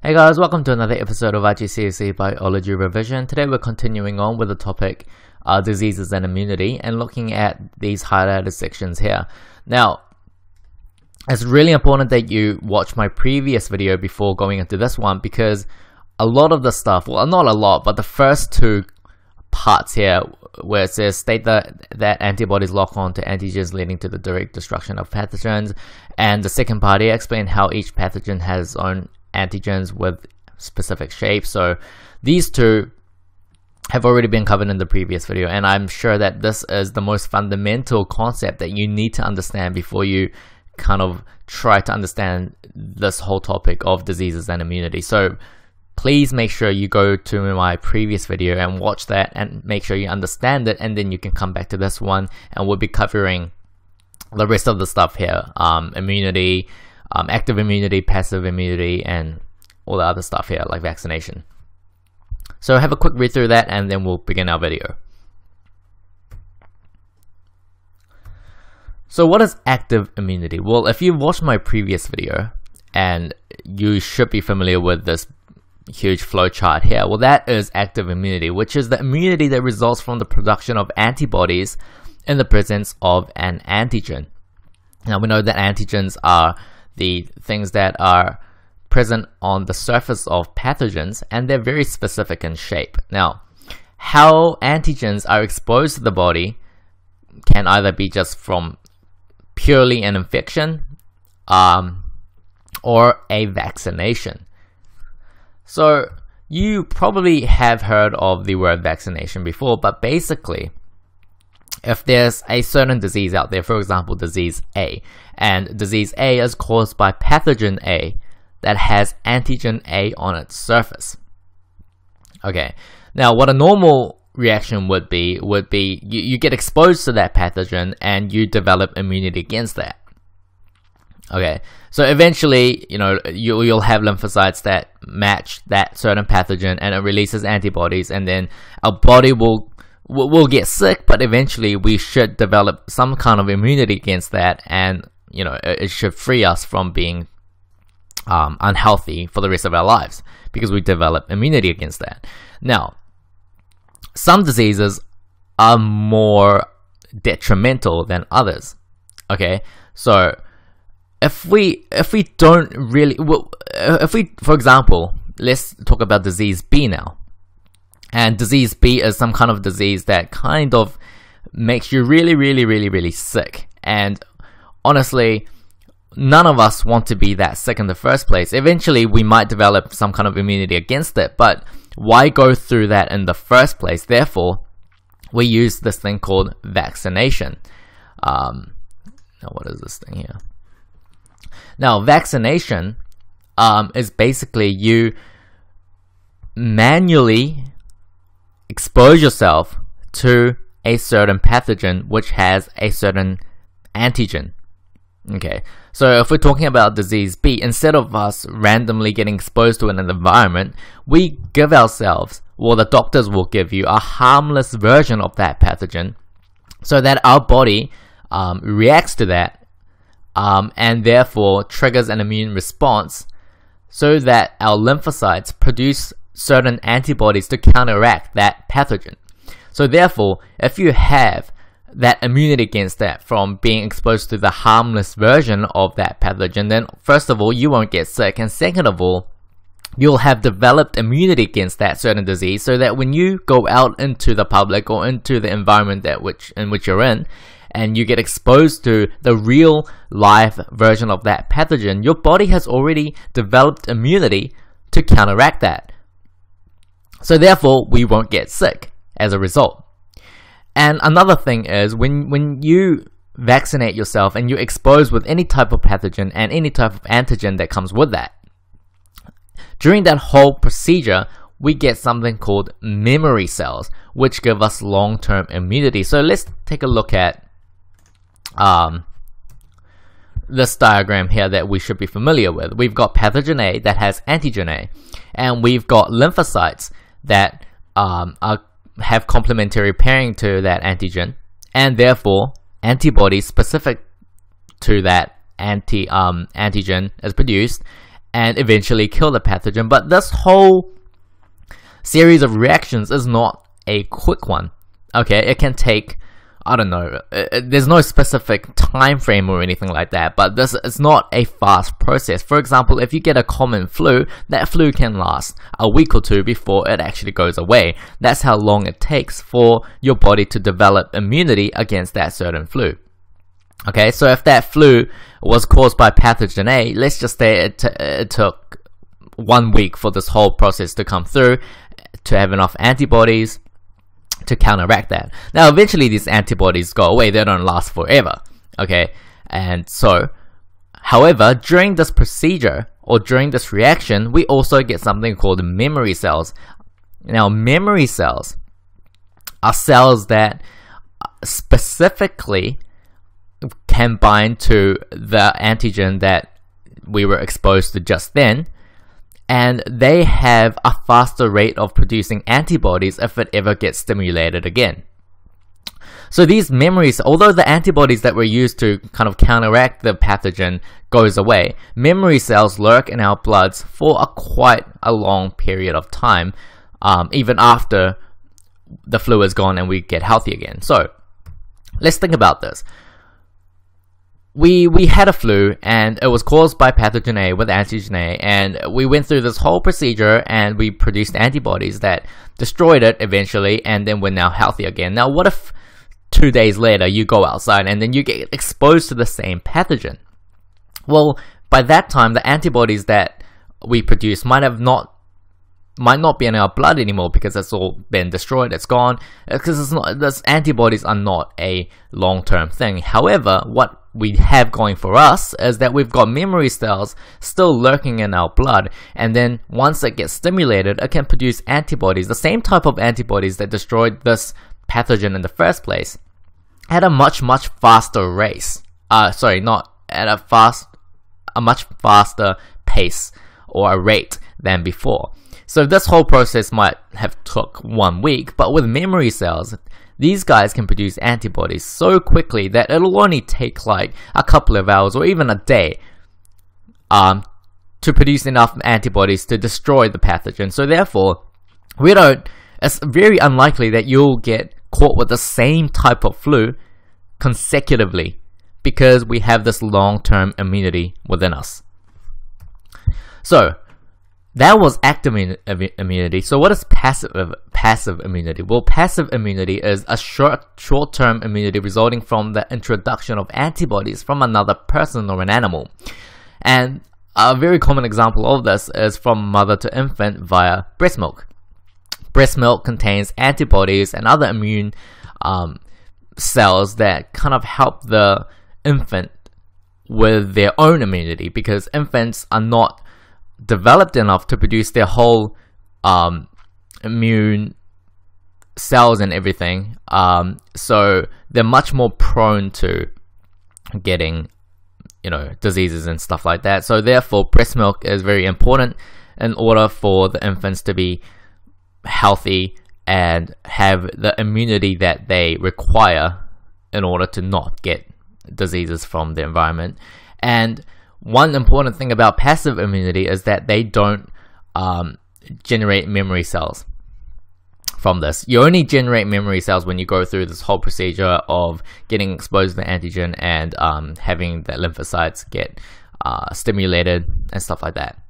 Hey guys, welcome to another episode of IGCSE Biology Revision. Today we're continuing on with the topic uh, diseases and immunity and looking at these highlighted sections here. Now, it's really important that you watch my previous video before going into this one because a lot of the stuff, well not a lot, but the first two parts here where it says state that, that antibodies lock on to antigens leading to the direct destruction of pathogens and the second part here explain how each pathogen has its own antigens with specific shapes. So these two have already been covered in the previous video and I'm sure that this is the most fundamental concept that you need to understand before you kind of try to understand this whole topic of diseases and immunity. So please make sure you go to my previous video and watch that and make sure you understand it and then you can come back to this one and we'll be covering the rest of the stuff here um, immunity um, active immunity passive immunity and all the other stuff here like vaccination so have a quick read through that and then we'll begin our video so what is active immunity well if you've watched my previous video and you should be familiar with this huge flowchart here? Well, that is active immunity, which is the immunity that results from the production of antibodies in the presence of an antigen. Now, we know that antigens are the things that are present on the surface of pathogens and they're very specific in shape. Now, how antigens are exposed to the body can either be just from purely an infection um, or a vaccination. So you probably have heard of the word vaccination before, but basically, if there's a certain disease out there, for example, disease A, and disease A is caused by pathogen A that has antigen A on its surface. Okay, now what a normal reaction would be would be you, you get exposed to that pathogen and you develop immunity against that. Okay, so eventually, you know, you, you'll have lymphocytes that match that certain pathogen and it releases antibodies and then our body will will get sick, but eventually we should develop some kind of immunity against that and, you know, it, should free us from being um, unhealthy for the rest of our lives because we develop immunity against that. Now, some diseases are more detrimental than others. Okay, so if we if we don't really well, if we for example let's talk about disease B now and disease B is some kind of disease that kind of makes you really really really really sick. And honestly none of us want to be that sick in the first place. Eventually we might develop some kind of immunity against it but why go through that in the first place? Therefore we use this thing called vaccination. Um, now what is this thing here? Now, vaccination um, is basically you manually expose yourself to a certain pathogen which has a certain antigen. Okay, so if we're talking about disease B, instead of us randomly getting exposed to an environment, we give ourselves, or the doctors will give you, a harmless version of that pathogen so that our body um, reacts to that um, and therefore triggers an immune response so that our lymphocytes produce certain antibodies to counteract that pathogen. So therefore, if you have that immunity against that from being exposed to the harmless version of that pathogen, then first of all, you won't get sick, and second of all, you'll have developed immunity against that certain disease so that when you go out into the public or into the environment that which in which you're in and you get exposed to the real live version of that pathogen, your body has already developed immunity to counteract that. So therefore, we won't get sick as a result. And another thing is when when you vaccinate yourself and you're exposed with any type of pathogen and any type of antigen that comes with that. During that whole procedure, we get something called memory cells, which give us long-term immunity. So let's take a look at um, this diagram here that we should be familiar with. We've got pathogen A that has antigen A, and we've got lymphocytes that um, are, have complementary pairing to that antigen, and therefore antibodies specific to that anti um, antigen is produced, and eventually kill the pathogen. But this whole series of reactions is not a quick one. Okay, it can take I don't know. Uh, uh, there's no specific time frame or anything like that, but this is not a fast process. For example, if you get a common flu, that flu can last a week or two before it actually goes away. That's how long it takes for your body to develop immunity against that certain flu. Okay, so if that flu was caused by pathogen A, let's just say it, it took one week for this whole process to come through to have enough antibodies to counteract that. Now, eventually these antibodies go away, they don't last forever. Okay, and so, however, during this procedure or during this reaction, we also get something called memory cells. Now, memory cells are cells that specifically can bind to the antigen that we were exposed to just then and they have a faster rate of producing antibodies if it ever gets stimulated again. So these memories, although the antibodies that were used to kind of counteract the pathogen goes away, memory cells lurk in our bloods for a quite a long period of time, um, even after the flu is gone and we get healthy again. So let's think about this we we had a flu and it was caused by pathogen A with antigen A and we went through this whole procedure and we produced antibodies that destroyed it eventually and then we're now healthy again. Now what if two days later you go outside and then you get exposed to the same pathogen? Well, by that time the antibodies that we produce might have not might not be in our blood anymore because it's all been destroyed, it's gone. Uh, because it's not, this antibodies are not a long-term thing. However, what we have going for us is that we've got memory cells still lurking in our blood, and then once it gets stimulated, it can produce antibodies, the same type of antibodies that destroyed this pathogen in the first place, at a much much faster race. Uh, sorry, not at a fast, a much faster pace or a rate than before. So this whole process might have took one week, but with memory cells, these guys can produce antibodies so quickly that it'll only take like a couple of hours or even a day um, to produce enough antibodies to destroy the pathogen. So therefore, we don't. It's very unlikely that you'll get caught with the same type of flu consecutively because we have this long-term immunity within us. So, that was active immunity. So what is passive passive immunity? Well, passive immunity is a short short-term immunity resulting from the introduction of antibodies from another person or an animal. And a very common example of this is from mother to infant via breast milk. Breast milk contains antibodies and other immune um, cells that kind of help the infant with their own immunity because infants are not developed enough to produce their whole um, immune cells and everything. Um, so they're much more prone to getting, you know, diseases and stuff like that. So therefore, breast milk is very important in order for the infants to be healthy and have the immunity that they require in order to not get diseases from the environment. And one important thing about passive immunity is that they don't um, generate memory cells from this. You only generate memory cells when you go through this whole procedure of getting exposed to the antigen and um, having the lymphocytes get uh, stimulated and stuff like that.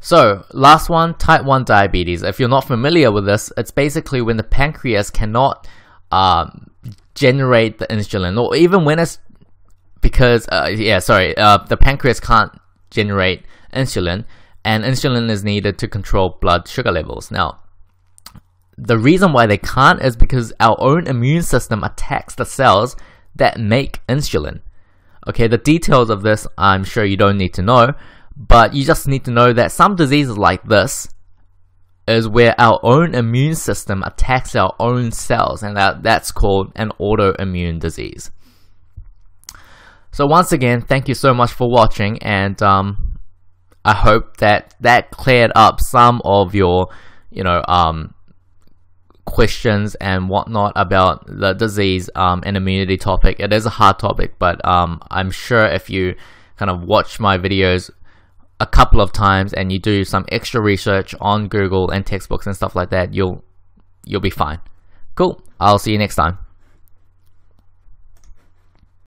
So, last one, type 1 diabetes. If you're not familiar with this, it's basically when the pancreas cannot um, generate the insulin, or even when it's because uh, yeah, sorry, uh, the pancreas can't generate insulin, and insulin is needed to control blood sugar levels. Now, the reason why they can't is because our own immune system attacks the cells that make insulin. Okay, the details of this I'm sure you don't need to know, but you just need to know that some diseases like this is where our own immune system attacks our own cells, and that, that's called an autoimmune disease. So once again, thank you so much for watching, and um, I hope that that cleared up some of your, you know, um, questions and whatnot about the disease um, and immunity topic. It is a hard topic, but um, I'm sure if you kind of watch my videos a couple of times and you do some extra research on Google and textbooks and stuff like that, you'll you'll be fine. Cool. I'll see you next time.